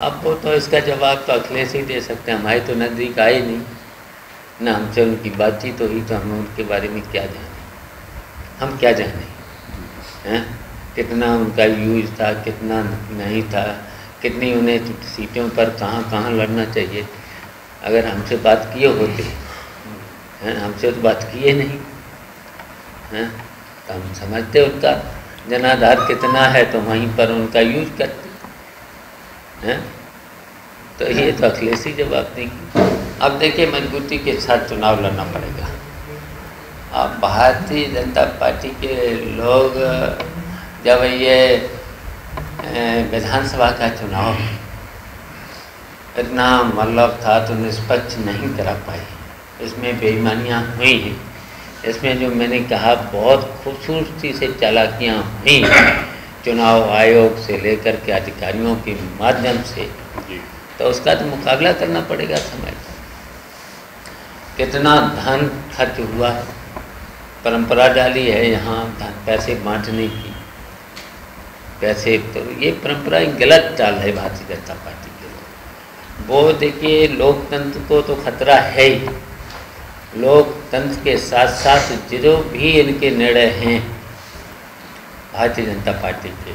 अब वो तो इसका जवाब तो अखिलेश ही दे सकते हैं हमारे तो नज़दीक आए नहीं। ना हमसे उनकी बातचीत हुई तो हम उनके बारे में क्या जाने। हम क्या जाने? हैं? कितना उनका यूज़ था, कितना नहीं था, कितनी उन्हें सीटों पर कहाँ कहाँ लड़ना चाहिए। अगर हमसे बात किए होते, हैं? हमसे तो बात किए नहीं। हैं? तो हम समझते उनका, जनाधार कितना है तो वहीं पर उनका यूज़ करते। हैं? तो ये तो अखिलेश ही जवाब देंगे अब देखिए मजबूती के साथ चुनाव लड़ना पड़ेगा। अब भारतीय जनता पार्टी के लोग, जब ये विधानसभा का चुनाव इतना मतलब था तो निष्पक्ष नहीं करा पाए। इसमें बेईमानियाँ हुई हैं। इसमें जो मैंने कहा, बहुत खूबसूरती से चालाकियाँ हुई चुनाव आयोग से लेकर के अधिकारियों के माध्यम से तो उसका तो मुकाबला करना पड़ेगा समय कितना धन खर्च हुआ है? परंपरा डाली है यहाँ धन पैसे बांटने की। पैसे तो ये परंपरा गलत चाल है भारतीय जनता पार्टी के लोग वो देखिए लोकतंत्र को तो खतरा है ही। लोकतंत्र के साथ साथ जो भी इनके निर्णय हैं भारतीय जनता पार्टी के।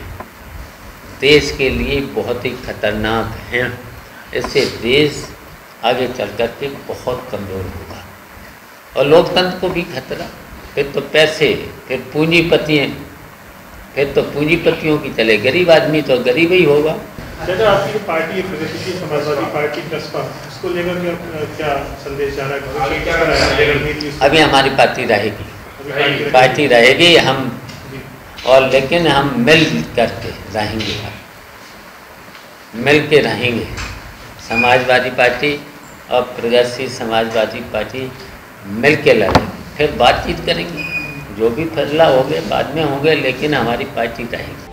देश के लिए बहुत ही खतरनाक हैं। इससे देश आगे चल कर के बहुत कमज़ोर होगा। और लोकतंत्र को भी खतरा। फिर तो पैसे फिर पूंजीपति फिर तो पूंजीपतियों की चले। गरीब आदमी तो गरीब ही होगा। दादा आपकी पार्टी प्रगतिशील समाजवादी पार्टी उसको लेकर क्या क्या संदेश जा रहा है? अभी हमारी पार्टी रहेगी। पार्टी रहेगी। हम और लेकिन हम मिल करके रहेंगे मिल के रहेंगे। समाजवादी पार्टी और प्रगतिशील समाजवादी पार्टी मिल के लड़ेंगे। फिर बातचीत करेंगे। जो भी फैसला हो गए बाद में होंगे, लेकिन हमारी पार्टी रहेगी।